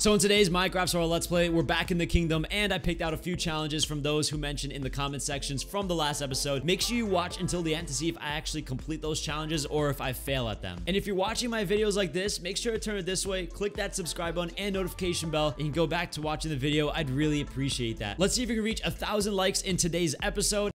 So in today's Minecraft Survival Let's Play, we're back in the kingdom, and I picked out a few challenges from those who mentioned in the comment sections from the last episode. Make sure you watch until the end to see if I actually complete those challenges or if I fail at them. And if you're watching my videos like this, make sure to turn it this way, click that subscribe button and notification bell, and go back to watching the video. I'd really appreciate that. Let's see if we can reach a thousand likes in today's episode.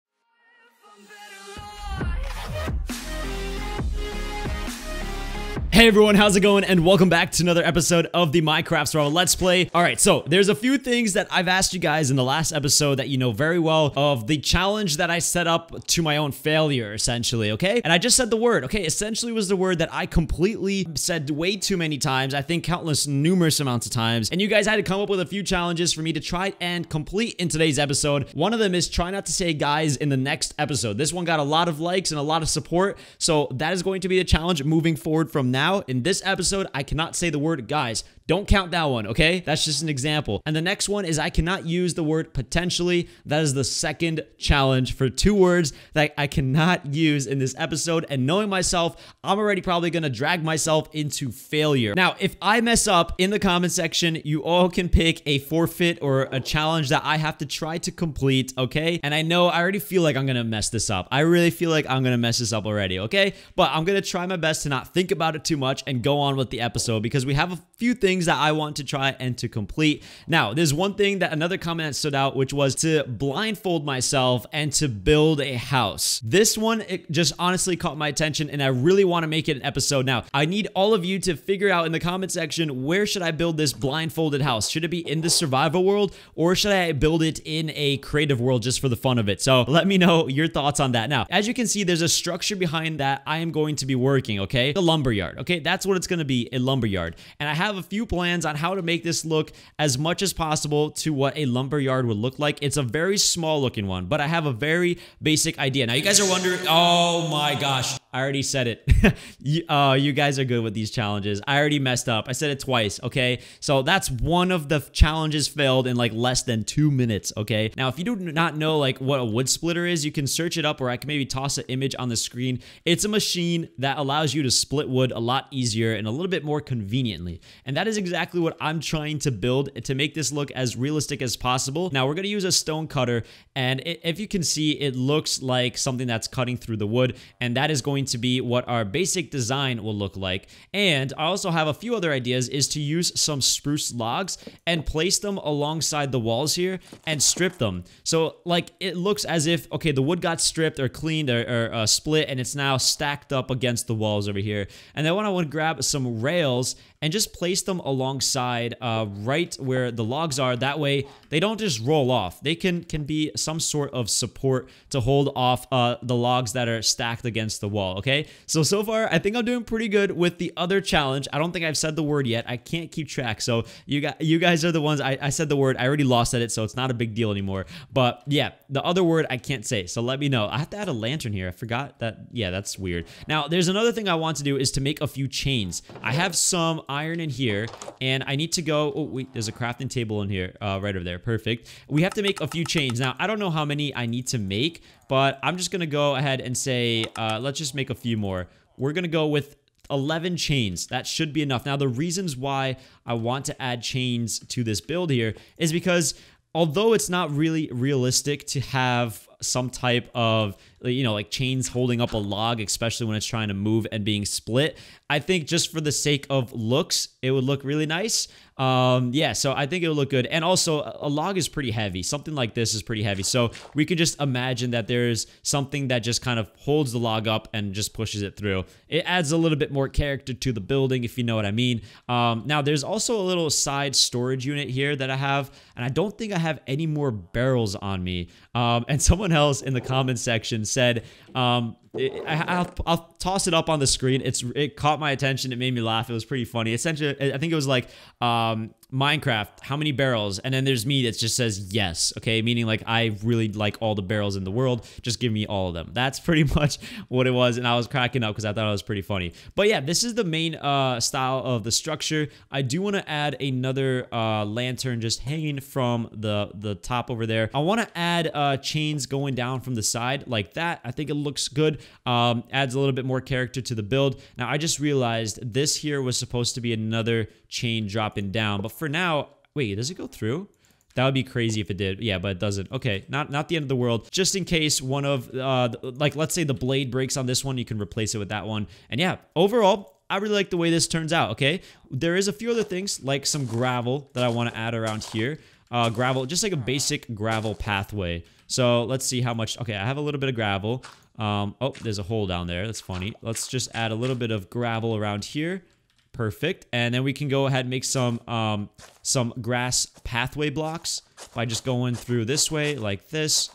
Hey everyone, how's it going? And welcome back to another episode of the Minecraft Survival Let's Play. All right, so there's a few things that I've asked you guys in the last episode that you know very well of the challenge that I set up to my own failure, essentially, okay? And I just said the word, okay? Essentially was the word that I completely said way too many times, I think countless, numerous amounts of times. And you guys had to come up with a few challenges for me to try and complete in today's episode. One of them is try not to say guys in the next episode. This one got a lot of likes and a lot of support, so that is going to be the challenge moving forward from now now, in this episode, I cannot say the word guys. Don't count that one, okay? That's just an example. And the next one is I cannot use the word potentially. That is the second challenge for two words that I cannot use in this episode. And knowing myself, I'm already probably gonna drag myself into failure. Now, if I mess up in the comment section, you all can pick a forfeit or a challenge that I have to try to complete, okay? And I know I already feel like I'm gonna mess this up. I really feel like I'm gonna mess this up already, okay? But I'm gonna try my best to not think about it too much and go on with the episode because we have a few things things that I want to try and to complete. Now, there's one thing that another comment stood out, which was to blindfold myself and to build a house. This one, it just honestly caught my attention and I really want to make it an episode. Now, I need all of you to figure out in the comment section, where should I build this blindfolded house? Should it be in the survival world or should I build it in a creative world just for the fun of it? So let me know your thoughts on that. Now, as you can see, there's a structure behind that I am going to be working, okay? The lumber yard, okay? That's what it's going to be, a lumber yard. And I have a few few plans on how to make this look as much as possible to what a lumber yard would look like. It's a very small looking one, but I have a very basic idea. Now you guys are wondering, oh my gosh, I already said it. you, uh, you guys are good with these challenges. I already messed up. I said it twice, okay? So that's one of the challenges failed in like less than two minutes, okay? Now, if you do not know like what a wood splitter is, you can search it up or I can maybe toss an image on the screen. It's a machine that allows you to split wood a lot easier and a little bit more conveniently. And that is exactly what I'm trying to build to make this look as realistic as possible. Now, we're going to use a stone cutter and it, if you can see, it looks like something that's cutting through the wood and that is going going to be what our basic design will look like. And I also have a few other ideas is to use some spruce logs and place them alongside the walls here and strip them. So like it looks as if, okay, the wood got stripped or cleaned or, or uh, split and it's now stacked up against the walls over here. And then when I would grab some rails and just place them alongside uh, right where the logs are. That way, they don't just roll off. They can, can be some sort of support to hold off uh, the logs that are stacked against the wall, okay? So, so far, I think I'm doing pretty good with the other challenge. I don't think I've said the word yet. I can't keep track. So, you, got, you guys are the ones, I, I said the word. I already lost at it, so it's not a big deal anymore. But yeah, the other word I can't say. So, let me know. I have to add a lantern here. I forgot that. Yeah, that's weird. Now, there's another thing I want to do is to make a few chains. I have some iron in here, and I need to go, oh, wait, there's a crafting table in here, uh, right over there, perfect. We have to make a few chains. Now, I don't know how many I need to make, but I'm just gonna go ahead and say, uh, let's just make a few more. We're gonna go with 11 chains. That should be enough. Now, the reasons why I want to add chains to this build here is because although it's not really realistic to have some type of you know like chains holding up a log especially when it's trying to move and being split. I think just for the sake of looks it would look really nice. Um yeah so i think it would look good. And also a log is pretty heavy. Something like this is pretty heavy. So we can just imagine that there's something that just kind of holds the log up and just pushes it through. It adds a little bit more character to the building if you know what i mean. Um now there's also a little side storage unit here that i have and i don't think i have any more barrels on me. Um and someone else in the comments section said, um, I, will I'll toss it up on the screen. It's it caught my attention. It made me laugh. It was pretty funny. Essentially, I think it was like um, Minecraft. How many barrels? And then there's me that just says yes. Okay, meaning like I really like all the barrels in the world. Just give me all of them. That's pretty much what it was. And I was cracking up because I thought it was pretty funny. But yeah, this is the main uh, style of the structure. I do want to add another uh, lantern just hanging from the the top over there. I want to add uh, chains going down from the side like that. I think it looks good. Um, adds a little bit more character to the build. Now, I just realized this here was supposed to be another chain dropping down. But for now, wait, does it go through? That would be crazy if it did. Yeah, but it doesn't. Okay, not not the end of the world. Just in case one of, uh, like, let's say the blade breaks on this one, you can replace it with that one. And yeah, overall, I really like the way this turns out, okay? There is a few other things, like some gravel that I want to add around here. Uh, gravel, just like a basic gravel pathway. So let's see how much. Okay, I have a little bit of gravel. Um, oh, there's a hole down there. That's funny. Let's just add a little bit of gravel around here. Perfect. And then we can go ahead and make some um, some grass pathway blocks by just going through this way like this.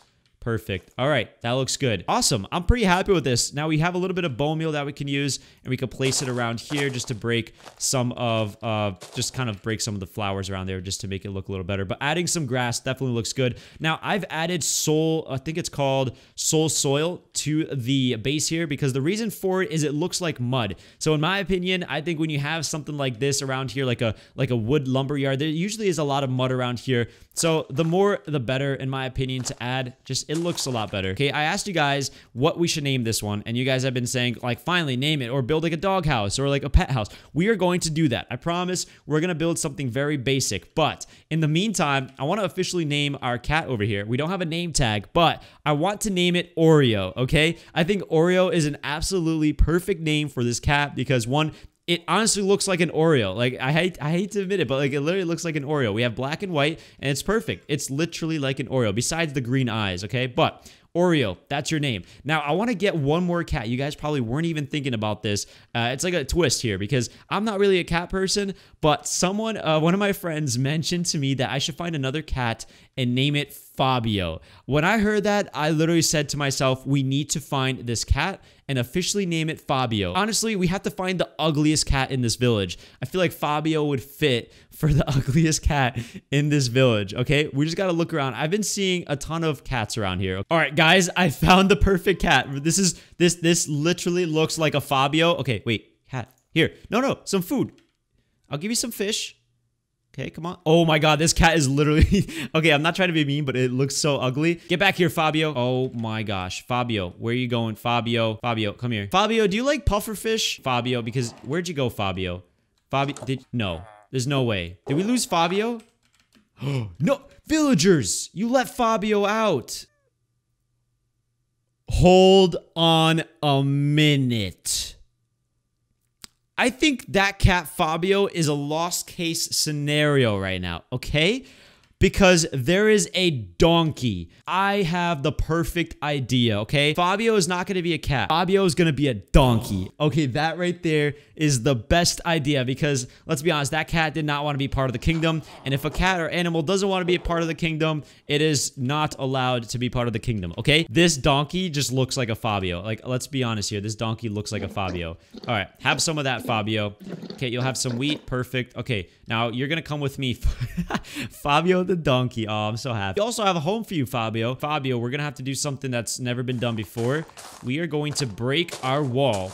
Perfect. All right, that looks good. Awesome. I'm pretty happy with this. Now we have a little bit of bone meal that we can use, and we can place it around here just to break some of, uh, just kind of break some of the flowers around there just to make it look a little better. But adding some grass definitely looks good. Now I've added soul, I think it's called soul soil to the base here because the reason for it is it looks like mud. So in my opinion, I think when you have something like this around here, like a like a wood lumber yard, there usually is a lot of mud around here. So the more, the better, in my opinion, to add. Just, it looks a lot better. Okay, I asked you guys what we should name this one, and you guys have been saying, like, finally, name it, or build like a dog house, or like a pet house. We are going to do that. I promise we're going to build something very basic. But in the meantime, I want to officially name our cat over here. We don't have a name tag, but I want to name it Oreo, okay? I think Oreo is an absolutely perfect name for this cat because one, it honestly looks like an Oreo. Like I hate I hate to admit it, but like it literally looks like an Oreo. We have black and white and it's perfect. It's literally like an Oreo besides the green eyes, okay? But Oreo, that's your name. Now, I want to get one more cat. You guys probably weren't even thinking about this. Uh, it's like a twist here because I'm not really a cat person, but someone, uh, one of my friends mentioned to me that I should find another cat and name it Fabio. When I heard that, I literally said to myself, we need to find this cat and officially name it Fabio. Honestly, we have to find the ugliest cat in this village. I feel like Fabio would fit for the ugliest cat in this village, okay? We just gotta look around. I've been seeing a ton of cats around here. All right, guys, I found the perfect cat. This is, this, this literally looks like a Fabio. Okay, wait, cat, here. No, no, some food. I'll give you some fish. Okay, come on. Oh my god, this cat is literally... okay, I'm not trying to be mean, but it looks so ugly. Get back here, Fabio. Oh my gosh. Fabio, where are you going? Fabio. Fabio, come here. Fabio, do you like pufferfish? Fabio, because... Where'd you go, Fabio? Fabio... Did... No. There's no way. Did we lose Fabio? no! Villagers! You let Fabio out! Hold on a minute. I think that cat Fabio is a lost case scenario right now, okay? Because there is a donkey. I have the perfect idea, okay? Fabio is not gonna be a cat. Fabio is gonna be a donkey. Okay, that right there is the best idea because let's be honest, that cat did not want to be part of the kingdom. And if a cat or animal doesn't want to be a part of the kingdom, it is not allowed to be part of the kingdom, okay? This donkey just looks like a Fabio. Like, let's be honest here. This donkey looks like a Fabio. All right, have some of that, Fabio. Okay, you'll have some wheat. Perfect. Okay, now you're gonna come with me. Fabio the donkey. Oh, I'm so happy. We also have a home for you, Fabio. Fabio, we're gonna have to do something that's never been done before. We are going to break our wall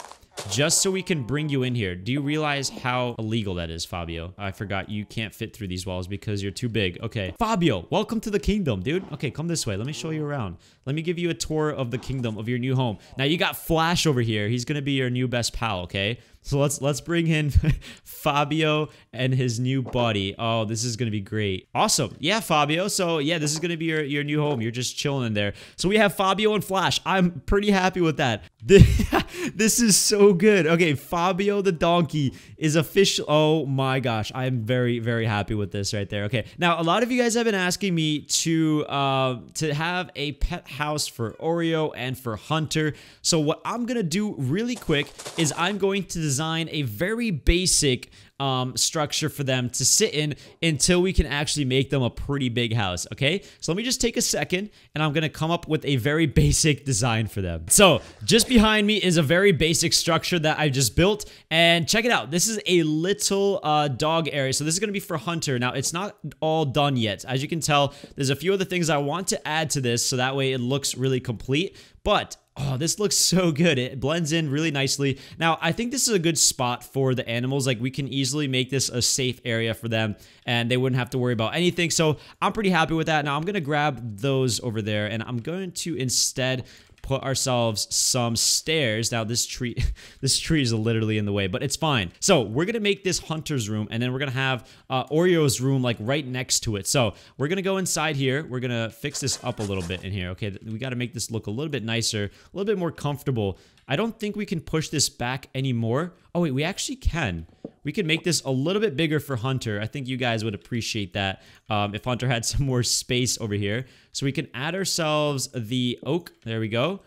just so we can bring you in here. Do you realize how illegal that is, Fabio? I forgot you can't fit through these walls because you're too big. Okay. Fabio, welcome to the kingdom, dude. Okay, come this way. Let me show you around. Let me give you a tour of the kingdom of your new home. Now, you got Flash over here. He's going to be your new best pal, okay? So let's let's bring in Fabio and his new buddy. Oh, this is gonna be great. Awesome. Yeah, Fabio. So yeah, this is gonna be your, your new home. You're just chilling in there. So we have Fabio and Flash. I'm pretty happy with that. This is so good. Okay, Fabio the donkey is official. Oh my gosh, I'm very very happy with this right there. Okay, now a lot of you guys have been asking me to uh, to have a pet house for Oreo and for Hunter. So what I'm gonna do really quick is I'm going to design a very basic um, structure for them to sit in until we can actually make them a pretty big house, okay? So let me just take a second and I'm gonna come up with a very basic design for them. So just behind me is a very basic structure that I just built and check it out. This is a little uh, dog area. So this is gonna be for Hunter. Now it's not all done yet. As you can tell, there's a few other things I want to add to this so that way it looks really complete. But Oh, this looks so good. It blends in really nicely. Now, I think this is a good spot for the animals. Like, we can easily make this a safe area for them, and they wouldn't have to worry about anything. So, I'm pretty happy with that. Now, I'm going to grab those over there, and I'm going to instead put ourselves some stairs. Now this tree, this tree is literally in the way, but it's fine. So we're gonna make this hunter's room, and then we're gonna have uh, Oreo's room like right next to it. So we're gonna go inside here. We're gonna fix this up a little bit in here. Okay, we got to make this look a little bit nicer, a little bit more comfortable. I don't think we can push this back anymore. Oh wait, we actually can. We could make this a little bit bigger for Hunter. I think you guys would appreciate that um, if Hunter had some more space over here. So we can add ourselves the oak. There we go.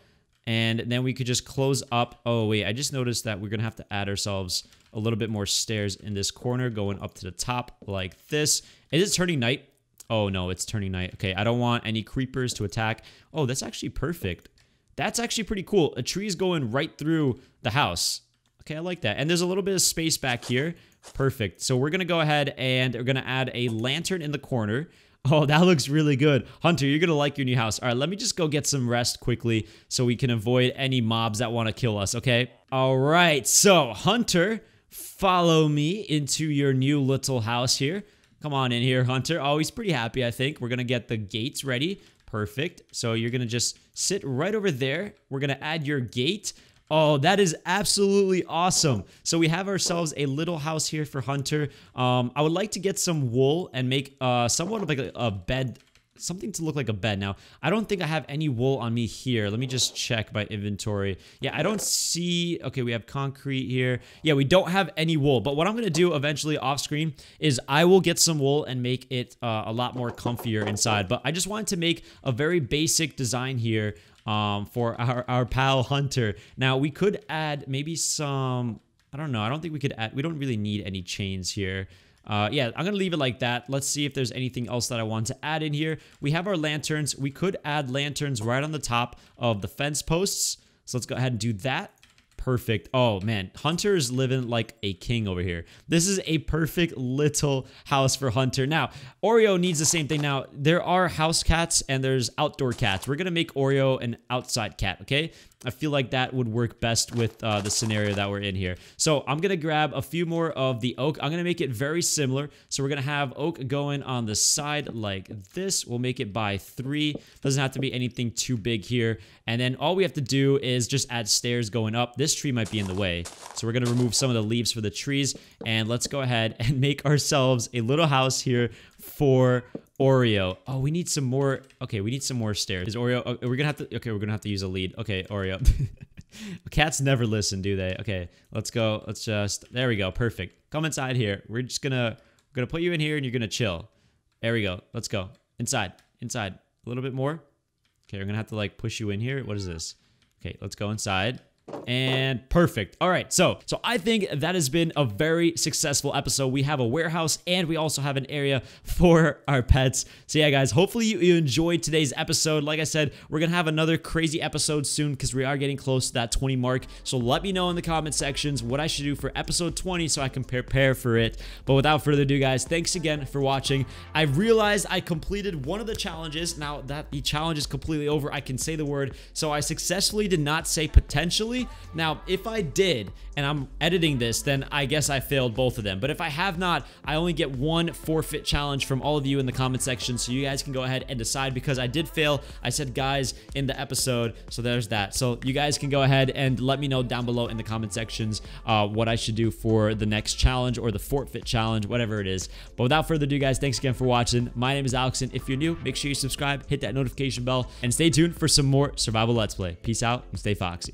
And then we could just close up. Oh, wait, I just noticed that we're going to have to add ourselves a little bit more stairs in this corner going up to the top like this. Is it turning night? Oh, no, it's turning night. Okay, I don't want any creepers to attack. Oh, that's actually perfect. That's actually pretty cool. A tree is going right through the house. Okay, I like that. And there's a little bit of space back here. Perfect. So we're going to go ahead and we're going to add a lantern in the corner. Oh, that looks really good. Hunter, you're going to like your new house. All right, let me just go get some rest quickly so we can avoid any mobs that want to kill us, okay? All right, so Hunter, follow me into your new little house here. Come on in here, Hunter. Oh, he's pretty happy, I think. We're going to get the gates ready. Perfect. So you're going to just sit right over there. We're going to add your gate. Oh, that is absolutely awesome. So we have ourselves a little house here for Hunter. Um, I would like to get some wool and make uh, somewhat of like a, a bed something to look like a bed. Now, I don't think I have any wool on me here. Let me just check my inventory. Yeah, I don't see... Okay, we have concrete here. Yeah, we don't have any wool. But what I'm going to do eventually off screen is I will get some wool and make it uh, a lot more comfier inside. But I just wanted to make a very basic design here um, for our, our pal Hunter. Now, we could add maybe some... I don't know. I don't think we could add... We don't really need any chains here. Uh, yeah, I'm going to leave it like that. Let's see if there's anything else that I want to add in here. We have our lanterns. We could add lanterns right on the top of the fence posts. So let's go ahead and do that. Perfect. Oh man, Hunter is living like a king over here. This is a perfect little house for Hunter. Now, Oreo needs the same thing. Now, there are house cats and there's outdoor cats. We're to make Oreo an outside cat, okay? I feel like that would work best with uh, the scenario that we're in here. So I'm going to grab a few more of the oak. I'm going to make it very similar. So we're going to have oak going on the side like this. We'll make it by three. Doesn't have to be anything too big here. And then all we have to do is just add stairs going up. This tree might be in the way. So we're going to remove some of the leaves for the trees. And let's go ahead and make ourselves a little house here for Oreo. Oh, we need some more. Okay, we need some more stairs. Is Oreo? Oh, we're gonna have to. Okay, we're gonna have to use a lead. Okay, Oreo. Cats never listen, do they? Okay, let's go. Let's just. There we go. Perfect. Come inside here. We're just gonna. We're gonna put you in here, and you're gonna chill. There we go. Let's go inside. Inside. A little bit more. Okay, we're gonna have to like push you in here. What is this? Okay, let's go inside and perfect. All right, so so I think that has been a very successful episode. We have a warehouse and we also have an area for our pets. So yeah, guys, hopefully you, enjoyed today's episode. Like I said, we're gonna have another crazy episode soon because we are getting close to that 20 mark. So let me know in the comment sections what I should do for episode 20 so I can prepare for it. But without further ado, guys, thanks again for watching. I realized I completed one of the challenges. Now that the challenge is completely over, I can say the word. So I successfully did not say potentially now, if I did, and I'm editing this, then I guess I failed both of them. But if I have not, I only get one forfeit challenge from all of you in the comment section, so you guys can go ahead and decide because I did fail. I said guys in the episode, so there's that. So you guys can go ahead and let me know down below in the comment sections uh, what I should do for the next challenge or the forfeit challenge, whatever it is. But without further ado, guys, thanks again for watching. My name is Alex, and if you're new, make sure you subscribe, hit that notification bell, and stay tuned for some more survival Let's Play. Peace out and stay foxy.